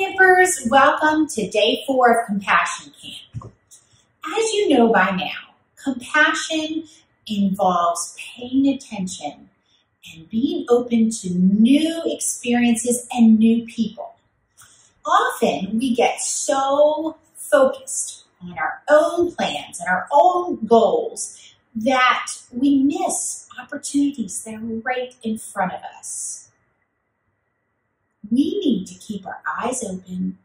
campers, welcome to day four of Compassion Camp. As you know by now, compassion involves paying attention and being open to new experiences and new people. Often we get so focused on our own plans and our own goals that we miss opportunities that are right in front of us. We need to keep our eyes open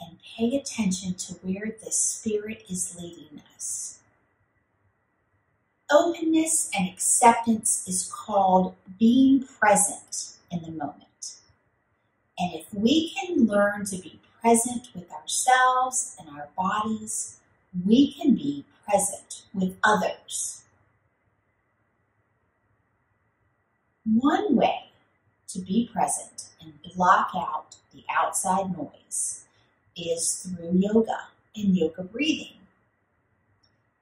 and pay attention to where the Spirit is leading us. Openness and acceptance is called being present in the moment. And if we can learn to be present with ourselves and our bodies, we can be present with others. One way to be present and block out the outside noise is through yoga and yoga breathing.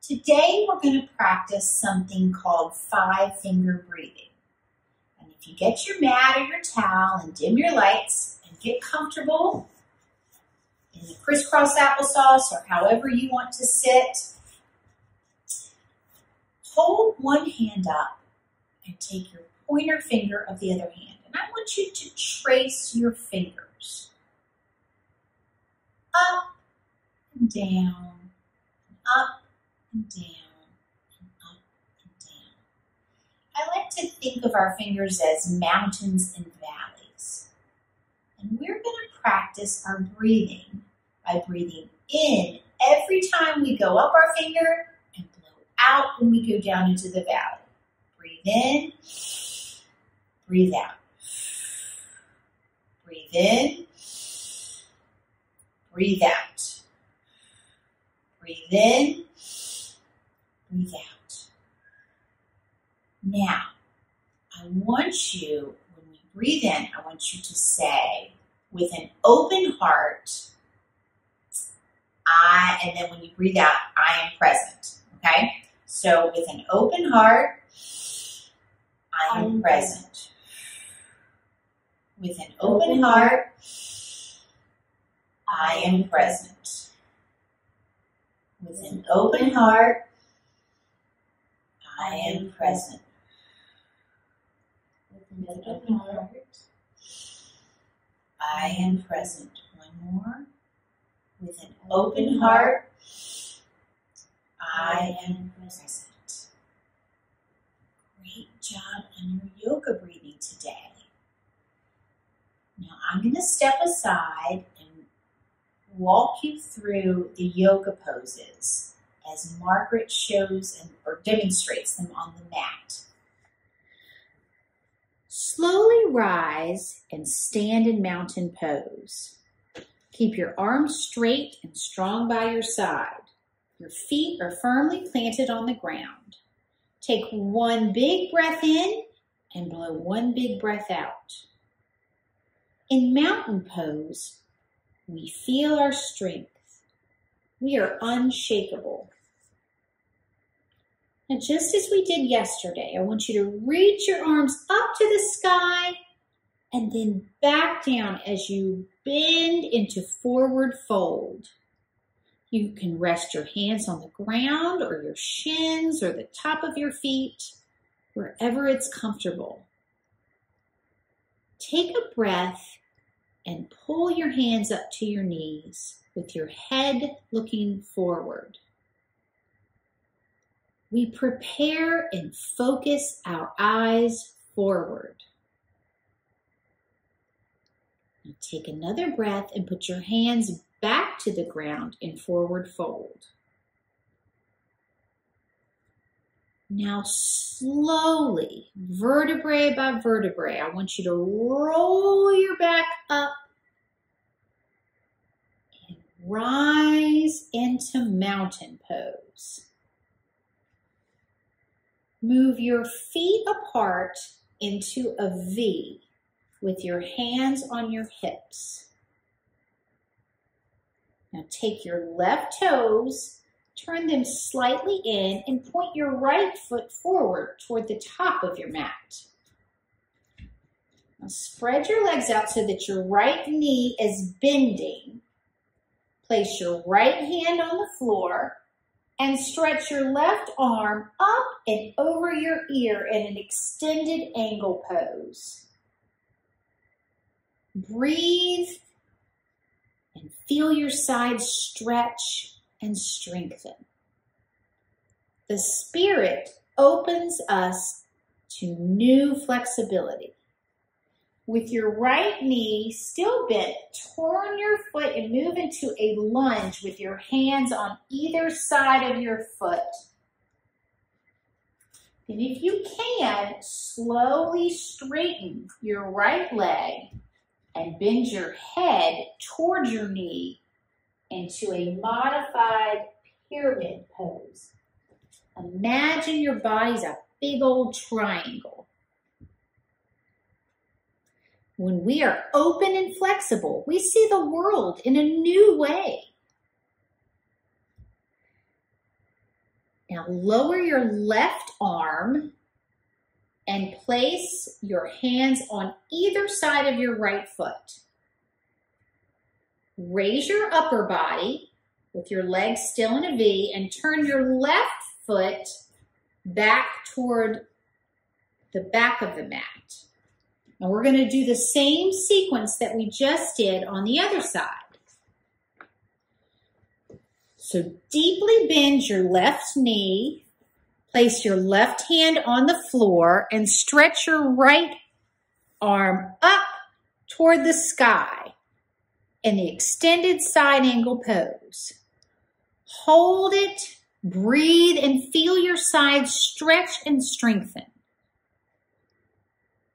Today we're going to practice something called five finger breathing. And if you get your mat or your towel and dim your lights and get comfortable in the crisscross applesauce or however you want to sit, hold one hand up and take your pointer finger of the other hand. And I want you to trace your fingers up and down, up and down, and up and down. I like to think of our fingers as mountains and valleys. And we're going to practice our breathing by breathing in every time we go up our finger and blow out when we go down into the valley. Breathe in. Breathe out. Breathe in. Breathe out. Breathe in. Breathe out. Now, I want you, when you breathe in, I want you to say, with an open heart, I, and then when you breathe out, I am present. Okay? So with an open heart, I am present with an open heart, I am present. With an open heart, I am present. With an open heart, I am present. One more. With an open heart, I am present. Great job on your yoga breathing today. Now I'm going to step aside and walk you through the yoga poses as Margaret shows and, or demonstrates them on the mat. Slowly rise and stand in mountain pose. Keep your arms straight and strong by your side. Your feet are firmly planted on the ground. Take one big breath in and blow one big breath out. In mountain pose, we feel our strength. We are unshakable. And just as we did yesterday, I want you to reach your arms up to the sky and then back down as you bend into forward fold. You can rest your hands on the ground or your shins or the top of your feet, wherever it's comfortable. Take a breath and pull your hands up to your knees with your head looking forward. We prepare and focus our eyes forward. Take another breath and put your hands back to the ground in forward fold. Now slowly, vertebrae by vertebrae, I want you to roll your back up and rise into mountain pose. Move your feet apart into a V with your hands on your hips. Now take your left toes Turn them slightly in and point your right foot forward toward the top of your mat. Now spread your legs out so that your right knee is bending. Place your right hand on the floor and stretch your left arm up and over your ear in an extended angle pose. Breathe and feel your sides stretch and strengthen. The Spirit opens us to new flexibility. With your right knee still bent, turn your foot and move into a lunge with your hands on either side of your foot. And if you can, slowly straighten your right leg and bend your head towards your knee into a modified pyramid pose. Imagine your body's a big old triangle. When we are open and flexible, we see the world in a new way. Now lower your left arm and place your hands on either side of your right foot. Raise your upper body with your legs still in a V and turn your left foot back toward the back of the mat. And we're going to do the same sequence that we just did on the other side. So deeply bend your left knee, place your left hand on the floor, and stretch your right arm up toward the sky in the extended side angle pose. Hold it Breathe and feel your sides stretch and strengthen.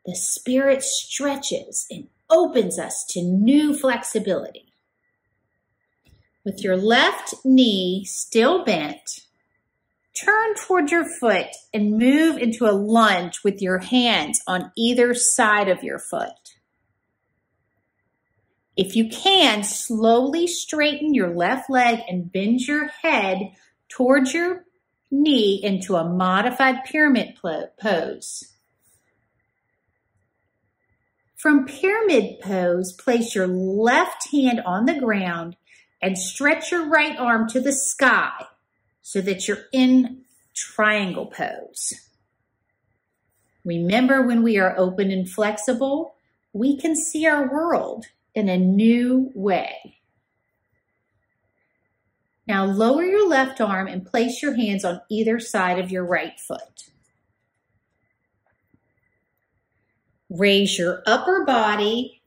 The Spirit stretches and opens us to new flexibility. With your left knee still bent, turn toward your foot and move into a lunge with your hands on either side of your foot. If you can, slowly straighten your left leg and bend your head towards your knee into a modified pyramid pose. From pyramid pose, place your left hand on the ground and stretch your right arm to the sky so that you're in triangle pose. Remember when we are open and flexible, we can see our world in a new way. Now lower your left arm and place your hands on either side of your right foot. Raise your upper body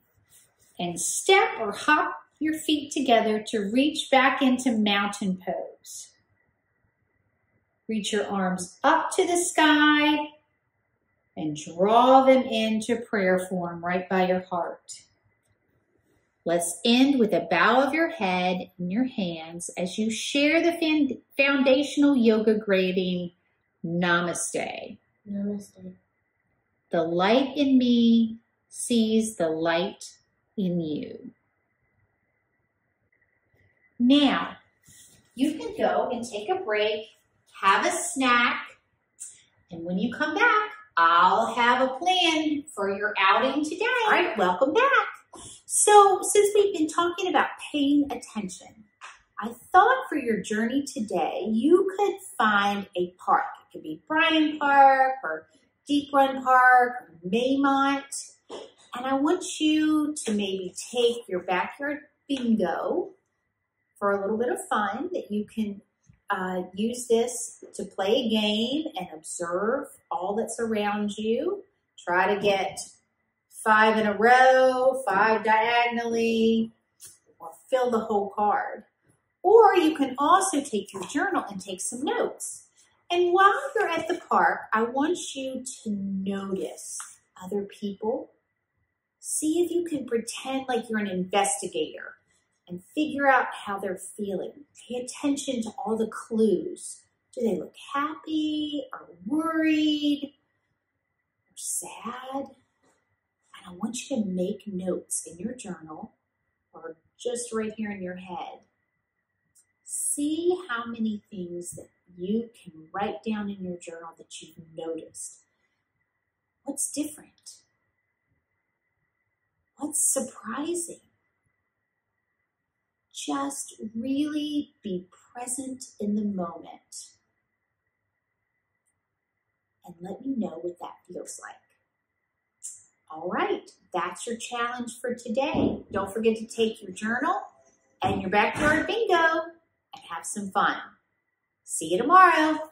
and step or hop your feet together to reach back into mountain pose. Reach your arms up to the sky and draw them into prayer form right by your heart. Let's end with a bow of your head and your hands as you share the foundational yoga greeting, Namaste. Namaste. The light in me sees the light in you. Now, you can go and take a break, have a snack, and when you come back, I'll have a plan for your outing today. All right, welcome back. So since we've been talking about paying attention, I thought for your journey today, you could find a park. It could be Bryan Park or Deep Run Park or Maymont. And I want you to maybe take your backyard bingo for a little bit of fun that you can uh, use this to play a game and observe all that's around you. Try to get five in a row, five diagonally, or fill the whole card. Or you can also take your journal and take some notes. And while you're at the park, I want you to notice other people. See if you can pretend like you're an investigator and figure out how they're feeling. Pay attention to all the clues. Do they look happy or worried or sad? And I want you to make notes in your journal or just right here in your head. See how many things that you can write down in your journal that you've noticed. What's different? What's surprising? Just really be present in the moment and let me know what that feels like. All right, that's your challenge for today. Don't forget to take your journal and your backyard bingo and have some fun. See you tomorrow.